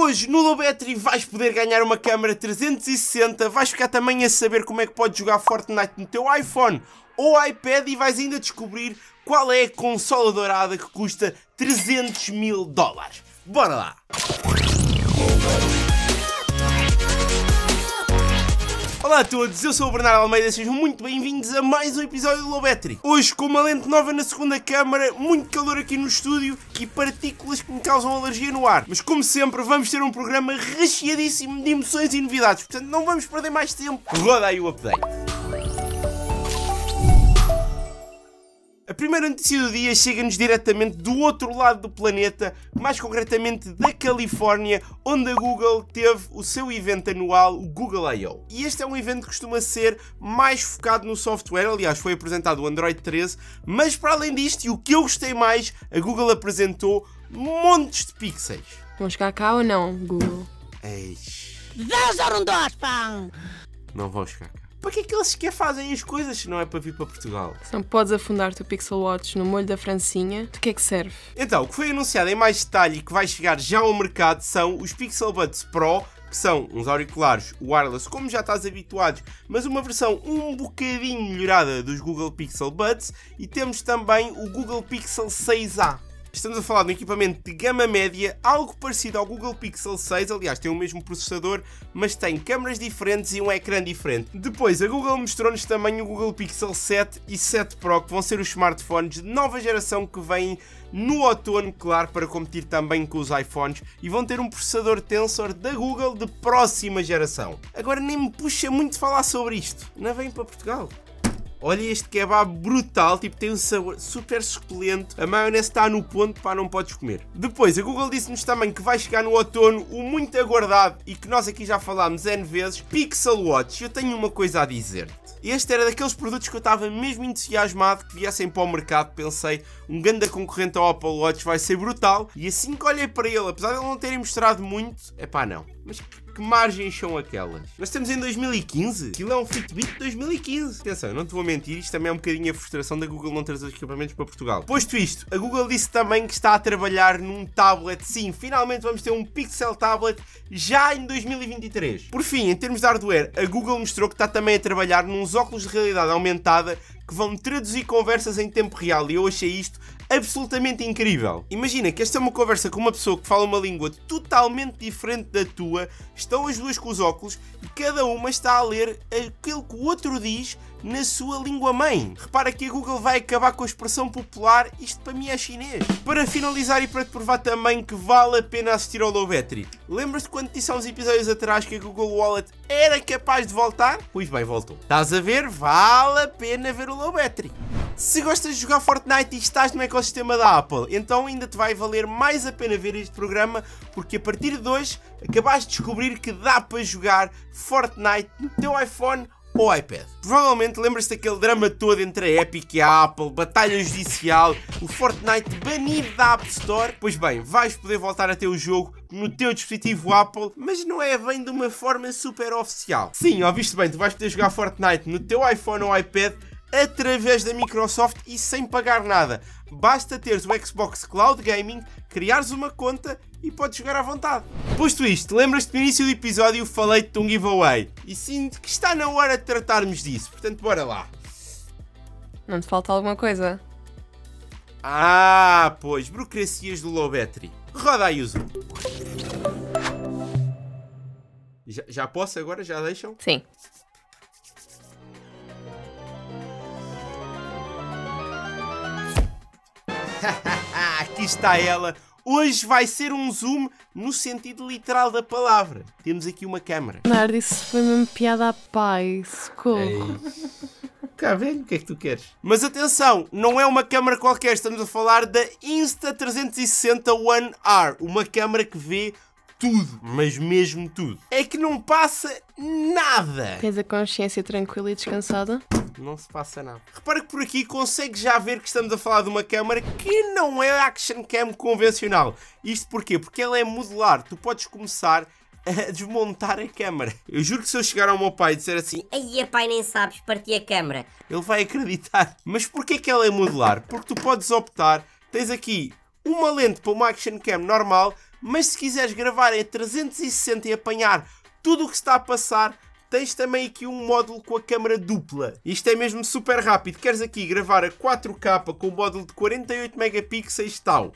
Hoje no Lobetri vais poder ganhar uma câmera 360, vais ficar também a saber como é que podes jogar Fortnite no teu iPhone ou iPad e vais ainda descobrir qual é a consola dourada que custa 300 mil dólares. Bora lá! Olá a todos, eu sou o Bernardo Almeida, sejam muito bem-vindos a mais um episódio do Lobetri. Hoje com uma lente nova na segunda câmara, muito calor aqui no estúdio e partículas que me causam alergia no ar. Mas como sempre, vamos ter um programa recheadíssimo de emoções e novidades, portanto não vamos perder mais tempo. Roda aí o update. Primeira notícia do dia chega-nos diretamente do outro lado do planeta, mais concretamente da Califórnia, onde a Google teve o seu evento anual, o Google I.O. E este é um evento que costuma ser mais focado no software, aliás, foi apresentado o Android 13, mas para além disto, e o que eu gostei mais, a Google apresentou montes de pixels. Vão chegar cá ou não, Google? Eish, Deus não dós, pão? não vão chegar cá. Para que é que eles sequer fazem as coisas se não é para vir para Portugal? Se não podes afundar o teu Pixel Watch no molho da francinha, de que é que serve? Então, o que foi anunciado em mais detalhe e que vai chegar já ao mercado são os Pixel Buds Pro, que são uns auriculares wireless, como já estás habituados, mas uma versão um bocadinho melhorada dos Google Pixel Buds, e temos também o Google Pixel 6a. Estamos a falar de um equipamento de gama média, algo parecido ao Google Pixel 6, aliás, tem o mesmo processador, mas tem câmaras diferentes e um ecrã diferente. Depois, a Google mostrou-nos também o Google Pixel 7 e 7 Pro, que vão ser os smartphones de nova geração que vêm no outono, claro, para competir também com os iPhones e vão ter um processador Tensor da Google de próxima geração. Agora nem me puxa muito falar sobre isto, não vem para Portugal. Olha este kebab brutal, tipo tem um sabor super suculento. A maionese está no ponto, pá, não podes comer. Depois, a Google disse-nos também que vai chegar no outono o muito aguardado e que nós aqui já falámos N vezes, Pixel Watch. Eu tenho uma coisa a dizer-te. Este era daqueles produtos que eu estava mesmo entusiasmado que viessem para o mercado. Pensei, um grande concorrente ao Apple Watch vai ser brutal. E assim que olhei para ele, apesar de ele não terem mostrado muito, é pá, não. Mas que margens são aquelas? Nós estamos em 2015? Aquilo é um Fitbit de 2015. Atenção, não te vou mentir, isto também é um bocadinho a frustração da Google não trazer os equipamentos para Portugal. Posto isto, a Google disse também que está a trabalhar num tablet. Sim, finalmente vamos ter um Pixel Tablet já em 2023. Por fim, em termos de hardware, a Google mostrou que está também a trabalhar nos óculos de realidade aumentada que vão traduzir conversas em tempo real e eu achei isto absolutamente incrível. Imagina que esta é uma conversa com uma pessoa que fala uma língua totalmente diferente da tua, estão as duas com os óculos e cada uma está a ler aquilo que o outro diz na sua língua mãe. Repara que a Google vai acabar com a expressão popular, isto para mim é chinês. Para finalizar e para te provar também que vale a pena assistir ao Lowbattery, lembras-te quando disse há uns episódios atrás que a Google Wallet era capaz de voltar? Pois bem, voltou. Estás a ver? Vale a pena ver o Lowbattery. Se gostas de jogar Fortnite e estás no ecossistema da Apple, então ainda te vai valer mais a pena ver este programa, porque a partir de hoje acabaste de descobrir que dá para jogar Fortnite no teu iPhone ou iPad. Provavelmente lembras-te daquele drama todo entre a Epic e a Apple, batalha judicial, o Fortnite banido da App Store. Pois bem, vais poder voltar a ter o jogo no teu dispositivo Apple, mas não é bem de uma forma super oficial. Sim, ouviste bem, tu vais poder jogar Fortnite no teu iPhone ou iPad através da Microsoft e sem pagar nada. Basta teres o Xbox Cloud Gaming, criares uma conta e podes jogar à vontade. Posto isto, lembras-te no início do episódio falei-te de um giveaway e sinto que está na hora de tratarmos disso, portanto bora lá. Não te falta alguma coisa? Ah, pois, burocracias do low battery. Roda aí o zoom. Já, já posso agora? Já deixam? Sim. aqui está ela. Hoje vai ser um zoom no sentido literal da palavra. Temos aqui uma câmara. Bernardo, isso foi mesmo piada a pai. Socorro. Cá, velho, o que é que tu queres? Mas atenção, não é uma câmara qualquer, estamos a falar da Insta360 One R, uma câmara que vê tudo, mas mesmo tudo. É que não passa nada. Tens a consciência tranquila e descansada? Não se passa nada. Repara que por aqui consegues já ver que estamos a falar de uma câmara que não é action cam convencional. Isto porquê? Porque ela é modular. Tu podes começar a desmontar a câmara. Eu juro que se eu chegar ao meu pai e disser assim, Aí, pai, nem sabes partir a câmara. ele vai acreditar. Mas porquê que ela é modular? Porque tu podes optar, tens aqui uma lente para uma action cam normal, mas se quiseres gravar em 360 e apanhar tudo o que está a passar, tens também aqui um módulo com a câmera dupla. Isto é mesmo super rápido. Queres aqui gravar a 4K com um módulo de 48 megapixels tal.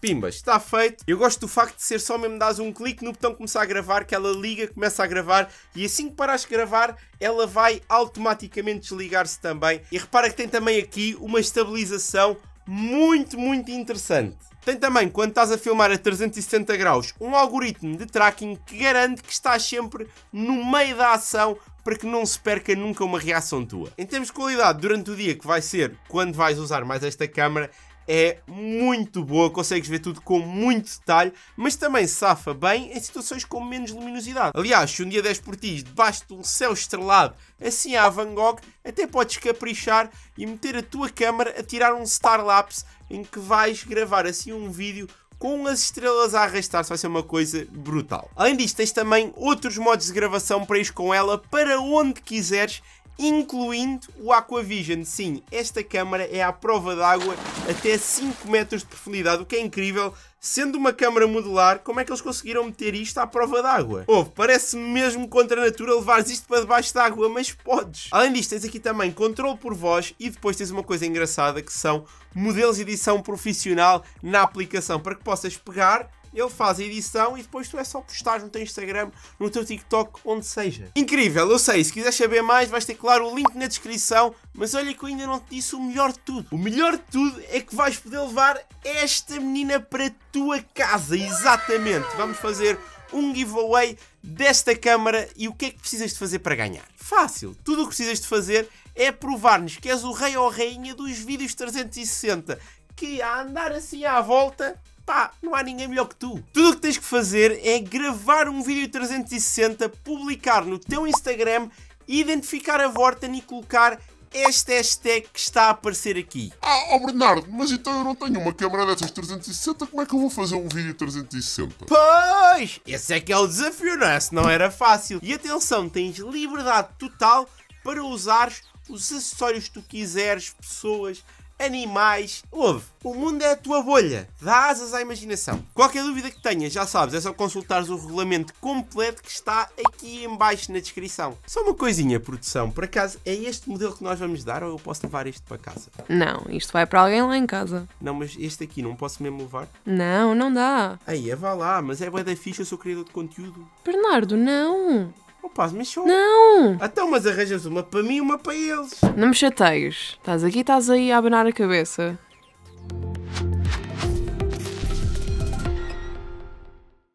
Pimba, está feito. Eu gosto do facto de ser só mesmo dar um clique no botão começar a gravar, que ela liga, começa a gravar e assim que parares de gravar, ela vai automaticamente desligar-se também. E repara que tem também aqui uma estabilização muito, muito interessante. Tem também, quando estás a filmar a 360 graus, um algoritmo de tracking que garante que estás sempre no meio da ação para que não se perca nunca uma reação tua. Em termos de qualidade, durante o dia que vai ser quando vais usar mais esta câmera, é muito boa, consegues ver tudo com muito detalhe, mas também safa bem em situações com menos luminosidade. Aliás, se um dia des por ti debaixo de um céu estrelado, assim à Van Gogh, até podes caprichar e meter a tua câmera a tirar um star lapse em que vais gravar assim um vídeo com as estrelas a arrastar-se vai ser uma coisa brutal. Além disto, tens também outros modos de gravação para ir com ela para onde quiseres incluindo o Aquavision. Sim, esta câmara é à prova d'água até 5 metros de profundidade, o que é incrível. Sendo uma câmara modular, como é que eles conseguiram meter isto à prova d'água? Parece mesmo contra a natura levares isto para debaixo d'água, mas podes. Além disto, tens aqui também controle por voz e depois tens uma coisa engraçada que são modelos de edição profissional na aplicação para que possas pegar ele faz a edição e depois tu é só postar no teu Instagram, no teu TikTok, onde seja. Incrível, eu sei, se quiseres saber mais vais ter claro o link na descrição, mas olha que eu ainda não te disse o melhor de tudo. O melhor de tudo é que vais poder levar esta menina para a tua casa, exatamente. Vamos fazer um giveaway desta câmara e o que é que precisas de fazer para ganhar? Fácil, tudo o que precisas de fazer é provar-nos que és o rei ou rainha dos vídeos 360, que a andar assim à volta pá, não há ninguém melhor que tu. Tudo o que tens que fazer é gravar um vídeo 360, publicar no teu Instagram, identificar a Vorten e colocar este hashtag que está a aparecer aqui. Ah, oh Bernardo, mas então eu não tenho uma câmera dessas 360, como é que eu vou fazer um vídeo 360? Pois, esse é que é o desafio, não é? Se não era fácil. E atenção, tens liberdade total para usares os acessórios que tu quiseres, pessoas, animais. Ouve, o mundo é a tua bolha. Dá asas à imaginação. Qualquer dúvida que tenhas, já sabes, é só consultares o regulamento completo que está aqui em baixo na descrição. Só uma coisinha, produção. Por acaso, é este modelo que nós vamos dar ou eu posso levar este para casa? Não, isto vai para alguém lá em casa. Não, mas este aqui não posso mesmo levar? Não, não dá. Aí, é vá lá, mas é bué da ficha, eu sou criador de conteúdo. Bernardo, não. Opa, mas só... Não. Então, mas arranjas uma para mim e uma para eles. Não me chateias. Estás aqui, estás aí a abanar a cabeça.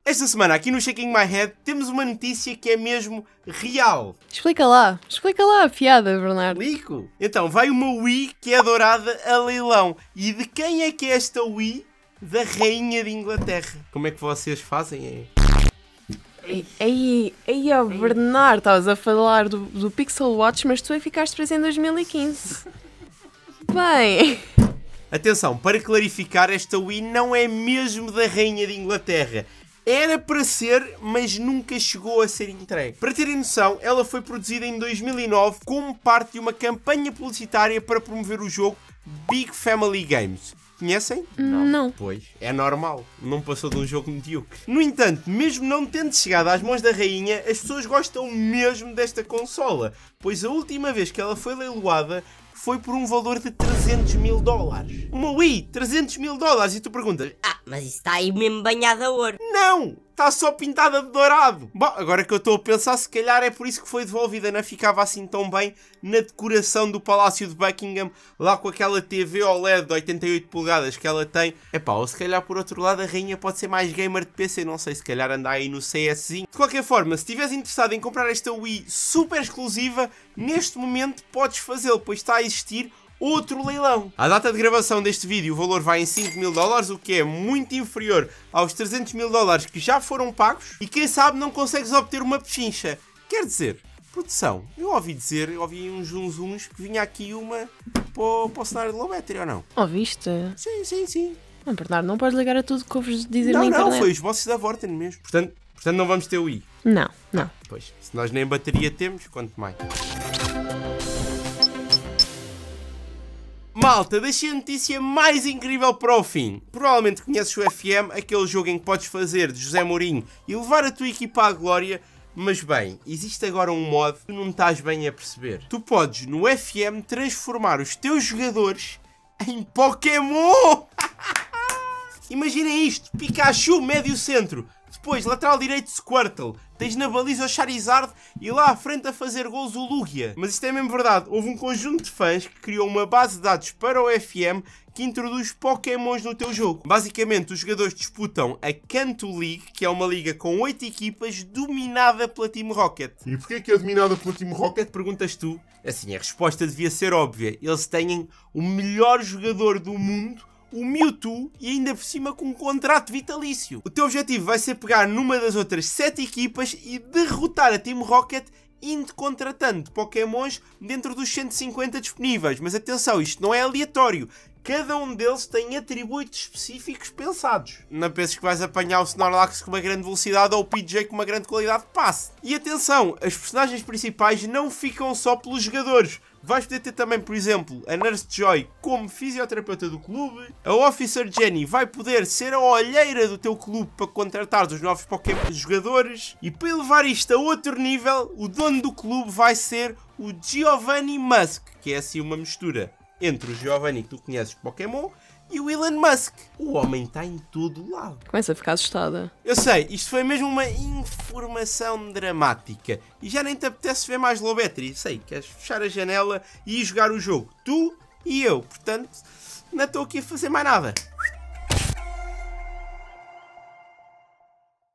Esta semana, aqui no Shaking My Head, temos uma notícia que é mesmo real. Explica lá. Explica lá a piada, Bernardo. Lico? Então, vai uma Wii que é dourada a leilão. E de quem é que é esta Wii? Da Rainha de Inglaterra. Como é que vocês fazem? É... Ei, ei, ei, ó, Bernardo, estavas a falar do, do Pixel Watch, mas tu aí ficaste preso em 2015. Bem, Atenção, para clarificar, esta Wii não é mesmo da Rainha de Inglaterra. Era para ser, mas nunca chegou a ser entregue. Para terem noção, ela foi produzida em 2009 como parte de uma campanha publicitária para promover o jogo Big Family Games. Conhecem? não. Pois, é normal. Não passou de um jogo medíocre. No entanto, mesmo não tendo chegado às mãos da rainha, as pessoas gostam mesmo desta consola, pois a última vez que ela foi leiloada foi por um valor de 300 mil dólares. Uma Wii, 300 mil dólares. E tu perguntas, Ah, mas isso está aí mesmo banhado a ouro. não! Está só pintada de dourado. Bom, agora que eu estou a pensar, se calhar é por isso que foi devolvida. Não ficava assim tão bem na decoração do Palácio de Buckingham, lá com aquela TV OLED de 88 polegadas que ela tem. Epá, ou se calhar por outro lado a rainha pode ser mais gamer de PC, não sei, se calhar anda aí no CSzinho. De qualquer forma, se estiveres interessado em comprar esta Wii super exclusiva, neste momento podes fazê-lo, pois está a existir outro leilão. À data de gravação deste vídeo, o valor vai em 5 mil dólares, o que é muito inferior aos 300 mil dólares que já foram pagos e quem sabe não consegues obter uma pechincha. Quer dizer, produção, eu ouvi dizer, eu ouvi uns zunzuns que vinha aqui uma para o, para o cenário de low battery, ou não? Ouviste? Sim, sim, sim. Não, Bernardo, não podes ligar a tudo que ouves dizer Não, na não, internet. foi os bosses da Vorten mesmo. Portanto, portanto não vamos ter o i. Não, não. Pois, se nós nem bateria temos, quanto mais. Malta, deixei a notícia mais incrível para o fim. Provavelmente conheces o FM, aquele jogo em que podes fazer de José Mourinho e levar a tua equipa à glória. Mas bem, existe agora um modo que não estás bem a perceber. Tu podes, no FM, transformar os teus jogadores em Pokémon! Imaginem isto: Pikachu, médio centro. Depois, lateral direito, Squirtle. Tens na baliza o Charizard e lá à frente a fazer gols o Lugia. Mas isto é mesmo verdade. Houve um conjunto de fãs que criou uma base de dados para o FM que introduz Pokémons no teu jogo. Basicamente, os jogadores disputam a Kanto League, que é uma liga com 8 equipas dominada pela Team Rocket. E porquê que é dominada pelo Team Rocket? Perguntas tu? Assim, a resposta devia ser óbvia. Eles têm o melhor jogador do mundo o Mewtwo e ainda por cima com um contrato vitalício. O teu objetivo vai ser pegar numa das outras 7 equipas e derrotar a Team Rocket indo contratando Pokémons dentro dos 150 disponíveis. Mas atenção, isto não é aleatório. Cada um deles tem atributos específicos pensados. Não penses que vais apanhar o Snorlax com uma grande velocidade ou o PJ com uma grande qualidade de passe. E atenção, as personagens principais não ficam só pelos jogadores. Vais poder ter também, por exemplo, a Nurse Joy como fisioterapeuta do clube. A Officer Jenny vai poder ser a olheira do teu clube para contratar os novos Pokémon jogadores. E para elevar isto a outro nível, o dono do clube vai ser o Giovanni Musk, que é assim uma mistura entre o Giovanni que tu conheces Pokémon e o Elon Musk. O homem está em todo lado. Começa a ficar assustada. Eu sei, isto foi mesmo uma informação dramática. E já nem te apetece ver mais Lobetri. Sei, queres fechar a janela e ir jogar o jogo. Tu e eu. Portanto, não estou aqui a fazer mais nada.